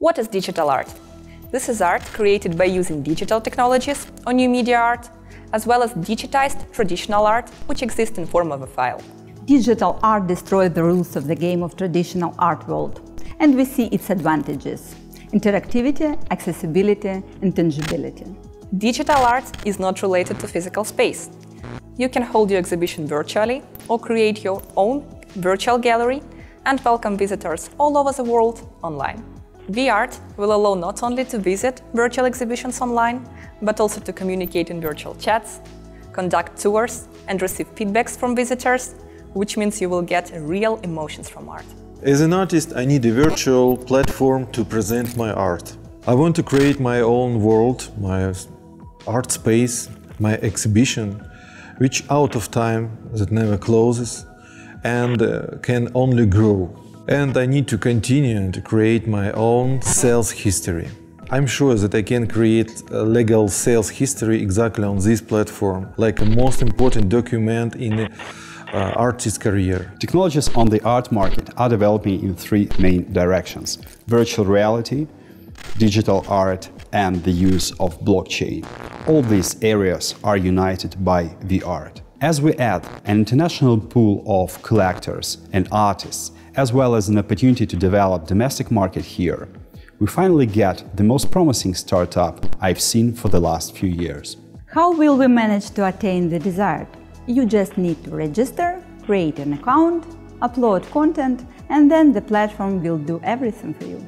What is digital art? This is art created by using digital technologies or new media art, as well as digitized traditional art, which exists in form of a file. Digital art destroys the rules of the game of traditional art world, and we see its advantages interactivity, accessibility, and tangibility. Digital art is not related to physical space. You can hold your exhibition virtually or create your own virtual gallery and welcome visitors all over the world online. VArt will allow not only to visit virtual exhibitions online, but also to communicate in virtual chats, conduct tours, and receive feedbacks from visitors, which means you will get real emotions from art. As an artist, I need a virtual platform to present my art. I want to create my own world, my art space, my exhibition, which out of time that never closes and uh, can only grow and I need to continue to create my own sales history. I'm sure that I can create a legal sales history exactly on this platform, like a most important document in an uh, artist's career. Technologies on the art market are developing in three main directions. Virtual reality, digital art, and the use of blockchain. All these areas are united by the art. As we add an international pool of collectors and artists, as well as an opportunity to develop domestic market here, we finally get the most promising startup I've seen for the last few years. How will we manage to attain the desired? You just need to register, create an account, upload content, and then the platform will do everything for you.